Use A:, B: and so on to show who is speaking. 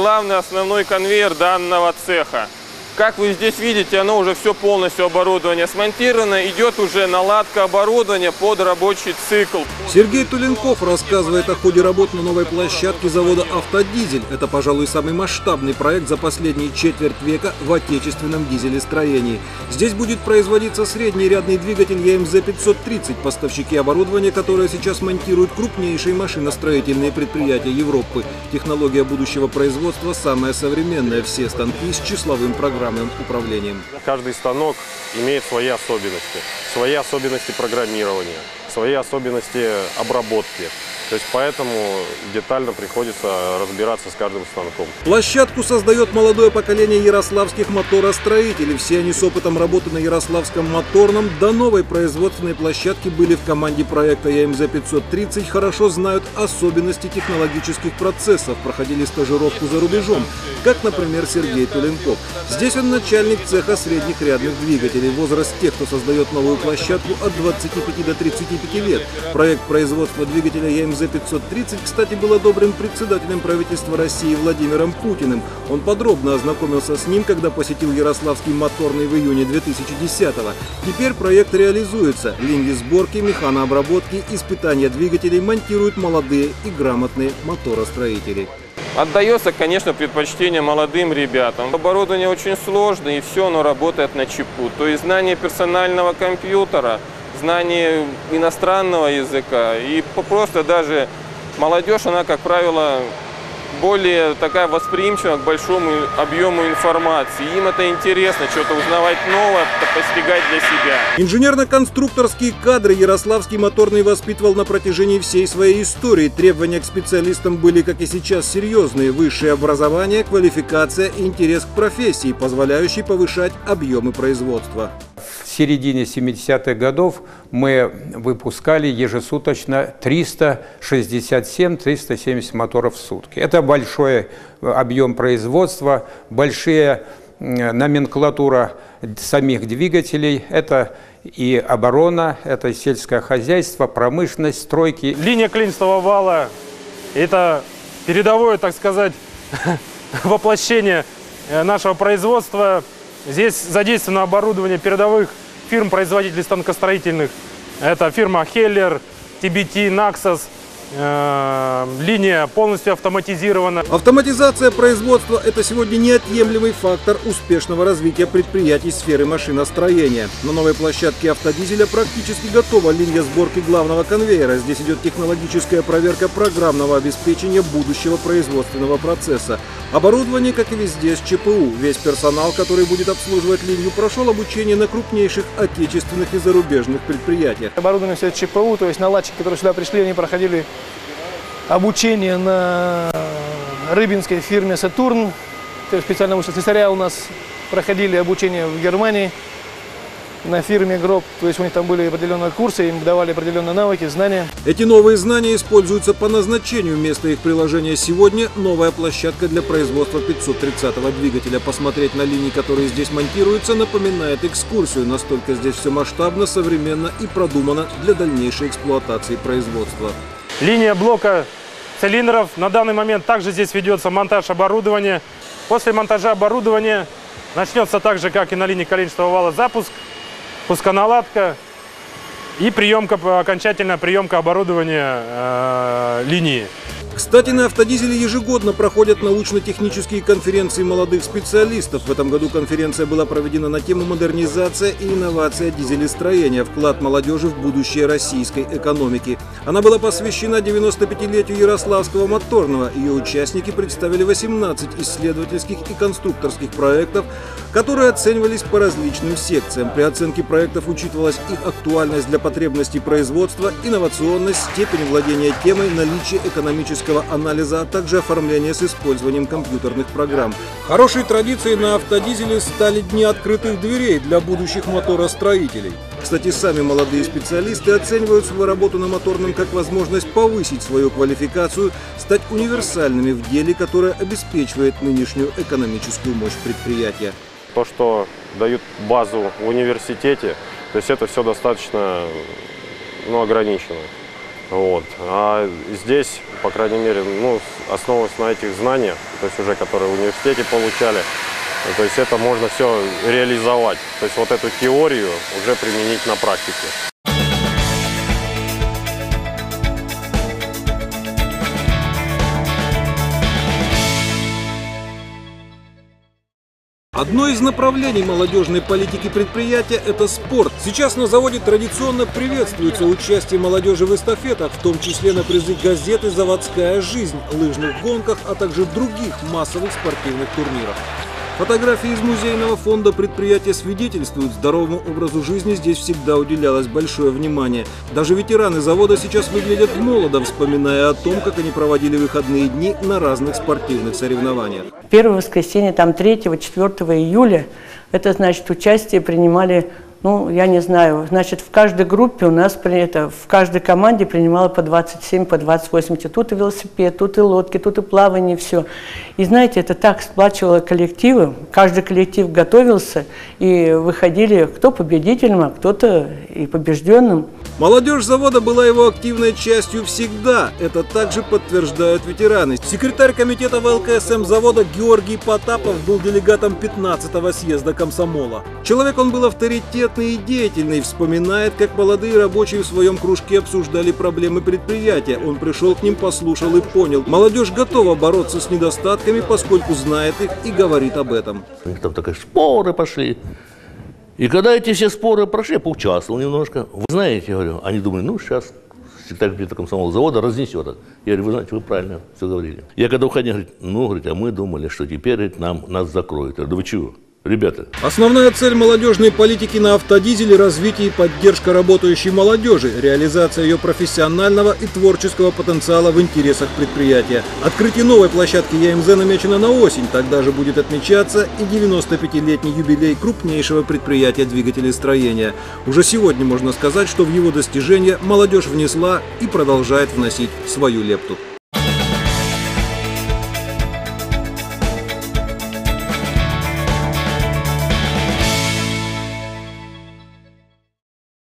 A: Главный основной конвейер данного цеха. Как вы здесь видите, оно уже все полностью оборудование смонтировано. Идет уже наладка оборудования под рабочий цикл.
B: Сергей Туленков рассказывает о ходе работ на новой площадке завода «Автодизель». Это, пожалуй, самый масштабный проект за последние четверть века в отечественном дизелестроении. Здесь будет производиться средний рядный двигатель ЕМЗ-530, поставщики оборудования, которое сейчас монтируют крупнейшие машиностроительные предприятия Европы. Технология будущего производства самая современная, все станки с числовым программным управлением.
C: Каждый станок имеет свои особенности, свои особенности программирования, свои особенности обработки. То есть поэтому детально приходится разбираться с каждым станком.
B: Площадку создает молодое поколение ярославских моторостроителей. Все они с опытом работы на Ярославском моторном до новой производственной площадки были в команде проекта ЯМЗ-530, хорошо знают особенности технологических процессов, проходили стажировку за рубежом, как, например, Сергей Туленков. Здесь он начальник цеха средних рядных двигателей. Возраст тех, кто создает новую площадку от 25 до 35 лет. Проект производства двигателя ЯМЗ-530, кстати, был одобрен председателем правительства России Владимиром Путиным. Он подробно ознакомился с ним, когда посетил Ярославский моторный в июне 2010-го. Теперь проект реализуется. Линии сборки, механообработки, испытания двигателей монтируют молодые и грамотные моторостроители.
A: Отдается, конечно, предпочтение молодым ребятам. Оборудование очень сложное, и все оно работает на чипу. То есть знание персонального компьютера, знание иностранного языка. И просто даже молодежь, она, как правило, более такая восприимчива к большому объему информации. Им это интересно, что-то узнавать новое, постигать для себя.
B: Инженерно-конструкторские кадры Ярославский моторный воспитывал на протяжении всей своей истории. Требования к специалистам были, как и сейчас, серьезные. Высшее образование, квалификация и интерес к профессии, позволяющий повышать объемы производства.
D: В середине 70-х годов мы выпускали ежесуточно 367-370 моторов в сутки. Это большой объем производства, большие номенклатура самих двигателей. Это и оборона, это сельское хозяйство, промышленность, стройки.
E: Линия клинистого вала – это передовое, так сказать, воплощение нашего производства. Здесь задействовано оборудование передовых фирм-производителей станкостроительных. Это фирма Heller, TBT, Naxos – Э, линия полностью автоматизирована.
B: Автоматизация производства – это сегодня неотъемлемый фактор успешного развития предприятий сферы машиностроения. На новой площадке автодизеля практически готова линия сборки главного конвейера. Здесь идет технологическая проверка программного обеспечения будущего производственного процесса. Оборудование, как и везде, с ЧПУ. Весь персонал, который будет обслуживать линию, прошел обучение на крупнейших отечественных и зарубежных предприятиях.
F: Оборудование все ЧПУ, то есть наладчики, которые сюда пришли, они проходили обучение на рыбинской фирме «Сатурн». Специально вышли слесаря у нас проходили обучение в Германии на фирме Гроб. То есть у них там были определенные курсы, им давали определенные навыки, знания.
B: Эти новые знания используются по назначению. Вместо их приложения сегодня новая площадка для производства 530-го двигателя. Посмотреть на линии, которые здесь монтируются, напоминает экскурсию. Настолько здесь все масштабно, современно и продумано для дальнейшей эксплуатации производства.
E: Линия блока цилиндров. На данный момент также здесь ведется монтаж оборудования. После монтажа оборудования начнется так же, как и на линии коленчатого вала, запуск, пусконаладка и приемка, окончательная приемка оборудования э, линии.
B: Кстати, на автодизеле ежегодно проходят научно-технические конференции молодых специалистов. В этом году конференция была проведена на тему «Модернизация и инновация дизелестроения. Вклад молодежи в будущее российской экономики». Она была посвящена 95-летию Ярославского моторного. Ее участники представили 18 исследовательских и конструкторских проектов, которые оценивались по различным секциям. При оценке проектов учитывалась их актуальность для потребностей производства, инновационность, степень владения темой, наличие экономического технического анализа, а также оформления с использованием компьютерных программ. Хорошей традицией на автодизеле стали дни открытых дверей для будущих моторостроителей. Кстати, сами молодые специалисты оценивают свою работу на моторном как возможность повысить свою квалификацию, стать универсальными в деле, которое обеспечивает нынешнюю экономическую мощь предприятия.
C: То, что дают базу в университете, то есть это все достаточно ну, ограничено. Вот. А здесь, по крайней мере, ну, основываясь на этих знаниях, то есть уже которые в университете получали, то есть это можно все реализовать. То есть вот эту теорию уже применить на практике.
B: Одно из направлений молодежной политики предприятия – это спорт. Сейчас на заводе традиционно приветствуется участие молодежи в эстафетах, в том числе на призы газеты «Заводская жизнь», лыжных гонках, а также других массовых спортивных турнирах. Фотографии из музейного фонда предприятия свидетельствуют, здоровому образу жизни здесь всегда уделялось большое внимание. Даже ветераны завода сейчас выглядят молодо, вспоминая о том, как они проводили выходные дни на разных спортивных соревнованиях.
G: Первое воскресенье, там 3-4 июля, это значит участие принимали, ну, я не знаю, значит, в каждой группе у нас, при это, в каждой команде принимало по 27, по 28, тут и велосипед, тут и лодки, тут и плавание, все. И знаете, это так сплачивало коллективы, каждый коллектив готовился, и выходили кто победителем, а кто-то и побежденным.
B: Молодежь завода была его активной частью всегда. Это также подтверждают ветераны. Секретарь комитета ВЛКСМ завода Георгий Потапов был делегатом 15-го съезда комсомола. Человек он был авторитетный и деятельный. Вспоминает, как молодые рабочие в своем кружке обсуждали проблемы предприятия. Он пришел к ним, послушал и понял. Молодежь готова бороться с недостатками, поскольку знает их и говорит об этом.
H: Там такие споры пошли. И когда эти все споры прошли, я поучаствовал немножко. Вы знаете, я говорю, они думали, ну, сейчас секретарь комитета комсомола завода разнесет. Я говорю, вы знаете, вы правильно все говорили. Я когда уходил, говорит, ну, говорит, а мы думали, что теперь говорит, нам, нас закроют. Я говорю, да вы чего? Ребята,
B: Основная цель молодежной политики на автодизеле – развитие и поддержка работающей молодежи, реализация ее профессионального и творческого потенциала в интересах предприятия. Открытие новой площадки ЯМЗ намечено на осень, тогда же будет отмечаться и 95-летний юбилей крупнейшего предприятия двигателестроения. Уже сегодня можно сказать, что в его достижения молодежь внесла и продолжает вносить свою лепту.